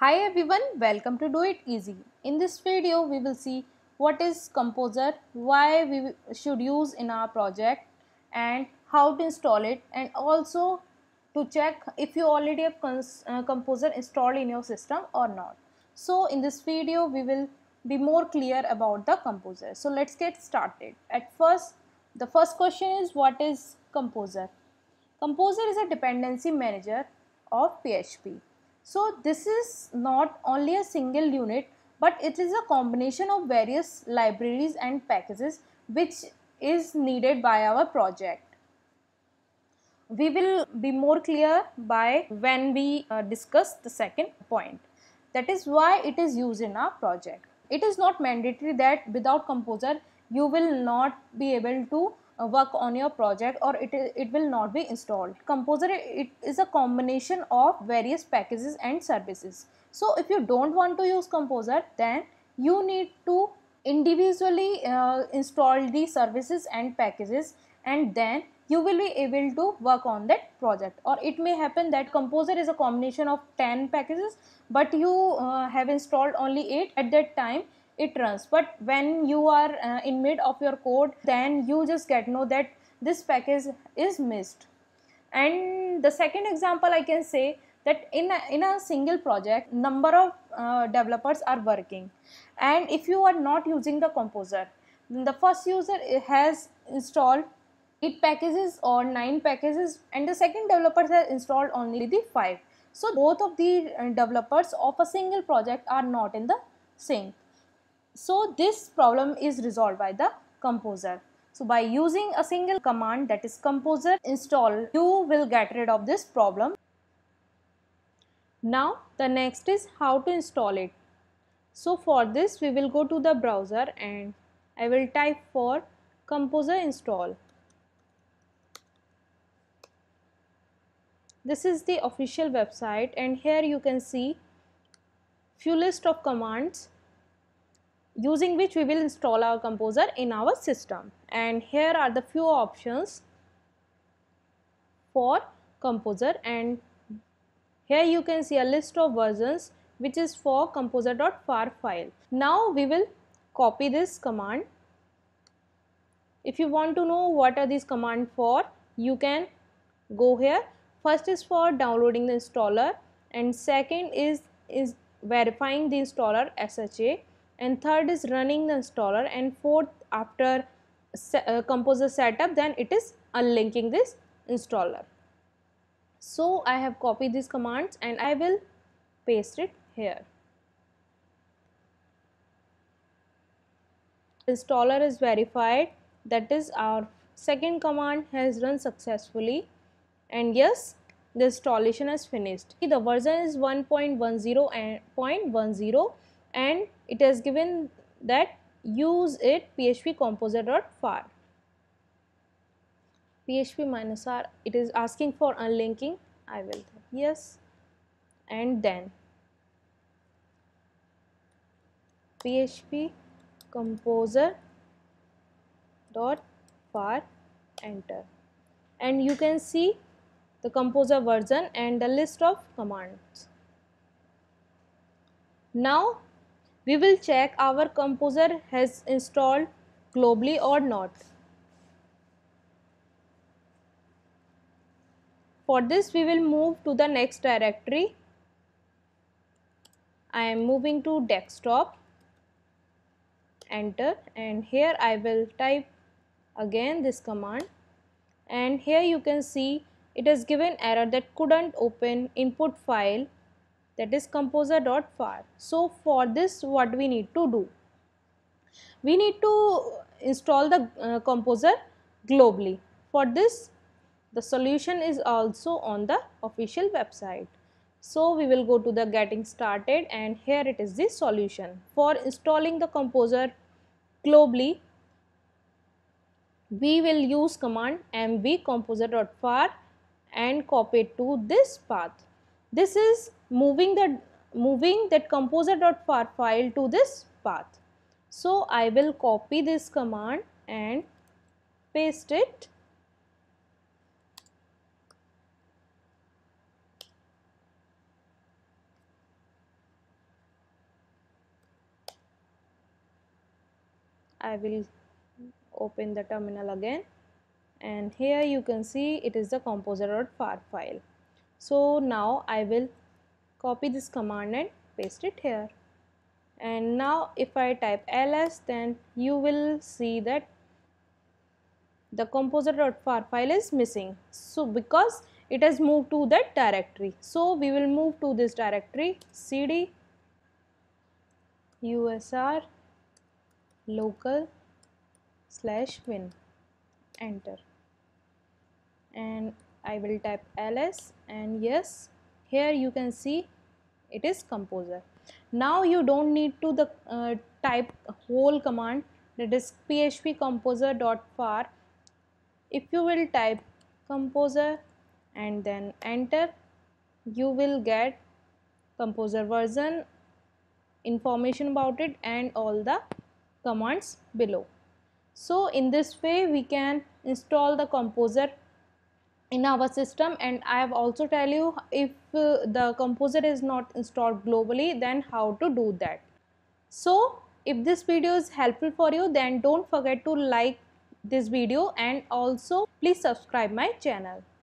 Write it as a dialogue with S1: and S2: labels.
S1: Hi everyone, welcome to Do It Easy. In this video, we will see what is Composer, why we should use in our project and how to install it and also to check if you already have uh, Composer installed in your system or not. So in this video, we will be more clear about the Composer. So let's get started. At first, the first question is what is Composer? Composer is a dependency manager of PHP. So this is not only a single unit but it is a combination of various libraries and packages which is needed by our project. We will be more clear by when we uh, discuss the second point. That is why it is used in our project. It is not mandatory that without Composer you will not be able to work on your project or it, it will not be installed. Composer it is a combination of various packages and services. So if you don't want to use Composer then you need to individually uh, install the services and packages and then you will be able to work on that project or it may happen that composer is a combination of 10 packages but you uh, have installed only 8 at that time it runs. But when you are uh, in mid of your code then you just get know that this package is missed. And the second example i can say that in a, in a single project number of uh, developers are working. And if you are not using the composer the first user has installed 8 packages or 9 packages and the second developer has installed only the 5 so both of the uh, developers of a single project are not in the sync so this problem is resolved by the composer. So by using a single command that is composer install, you will get rid of this problem. Now the next is how to install it. So for this we will go to the browser and I will type for composer install. This is the official website and here you can see few list of commands using which we will install our composer in our system and here are the few options for composer and here you can see a list of versions which is for composer.phar file. Now we will copy this command. If you want to know what are these command for you can go here. First is for downloading the installer and second is is verifying the installer SHA and third is running the installer and fourth after uh, composer setup then it is unlinking this installer. So i have copied these commands and i will paste it here. Installer is verified. That is our second command has run successfully. And yes the installation is finished. The version is 1.10 and 0.10 and it has given that use it php composer dot composer.phar php minus r it is asking for unlinking. I will yes. And then php composer dot phar enter. And you can see the composer version and the list of commands. Now we will check our composer has installed globally or not. For this we will move to the next directory. I am moving to desktop enter and here I will type again this command and here you can see it has given error that couldn't open input file that is composer.phar. So for this what we need to do? We need to install the uh, composer globally. For this the solution is also on the official website. So we will go to the getting started and here it is the solution. For installing the composer globally we will use command mv composer.phar and copy it to this path. This is moving the moving that composer.phar file to this path. So I will copy this command and paste it. I will open the terminal again and here you can see it is the composer.phar file so now I will copy this command and paste it here. And now if I type ls then you will see that the composer.phar file is missing. So because it has moved to that directory. So we will move to this directory cd usr local slash bin enter. And I will type ls and yes here you can see it is composer. Now you don't need to the uh, type whole command that is php composer dot phar. If you will type composer and then enter you will get composer version information about it and all the commands below. So in this way we can install the composer in our system and I have also tell you if uh, the composer is not installed globally then how to do that. So if this video is helpful for you then don't forget to like this video and also please subscribe my channel.